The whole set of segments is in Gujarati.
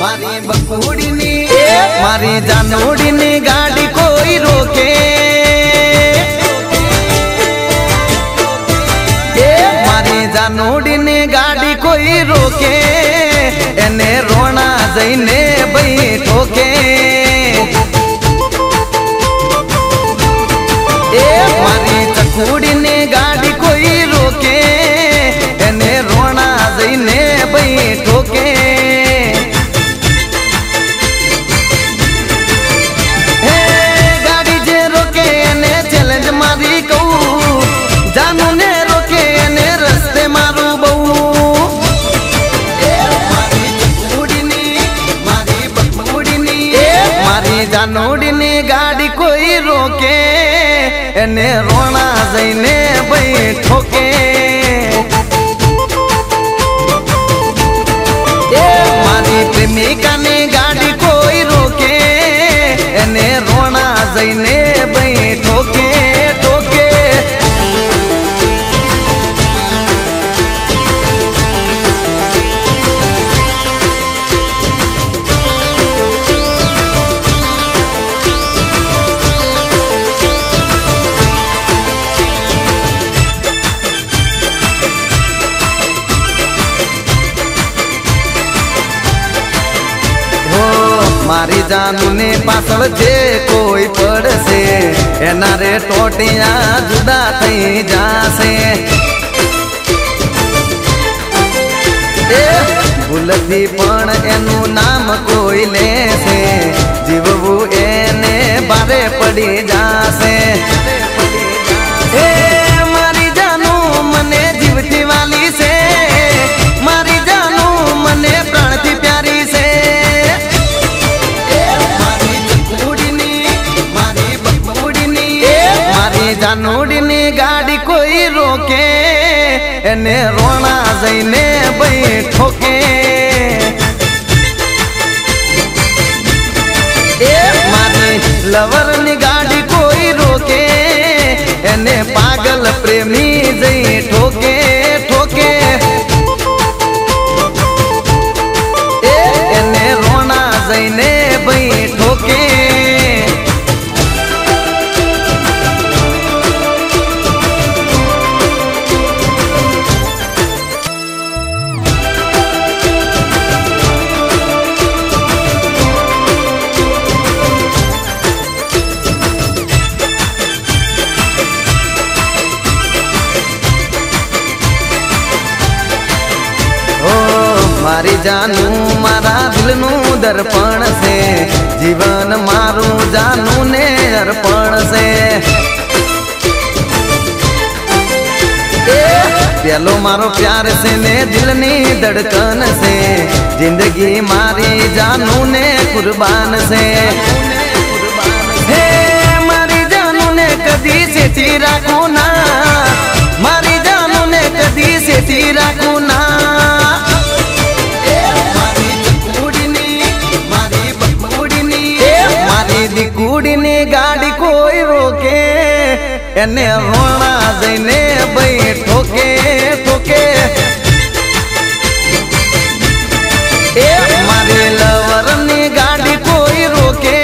મારી બકુડીની, મારી જાનુડીની ગાડી કોઈ રોકે. મારી જાનુડીની ગાડી કોઈ રોકે. એને રોણા જઈને ભાઈ ઠોકે. મારી ચકુડીની એને રોણા જઈને ભાઈ ઠોકે. મારી જાનુની પાછળ જે કોઈ પડશે, એના રે ટોટિયા જુદા થઈ જાશે. ભૂલથી પણ એનું નામ કોઈ લેશે. જીવવું મારી જાનુડીની ગાડી કોઈ રોકે, એને રોણા જઈને ભાઈ ઠોકે એ મારી લવરની ગાડી કોઈ રોકે, એને પાગલ પ્રેમી જઈ ઠોકે. જાનું મારા દિલનું દર્પણ છે. જીવન મારું જાનું ને અર્પણ છે. પેલો મારો પ્યાર છે ને દિલની ધડકન છે. જિંદગી મારી જાનું ને કુરબાન છે. દીકુડીની ગાડી કોઈ રોકે, એને રોણા જઈને ભાઈ ઠોકે ઠોકે. એ મારી લવરની ગાડી કોઈ રોકે,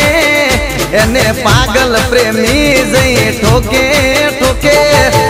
એને પાગલ પ્રેમી જઈ ઠોકે ઠોકે.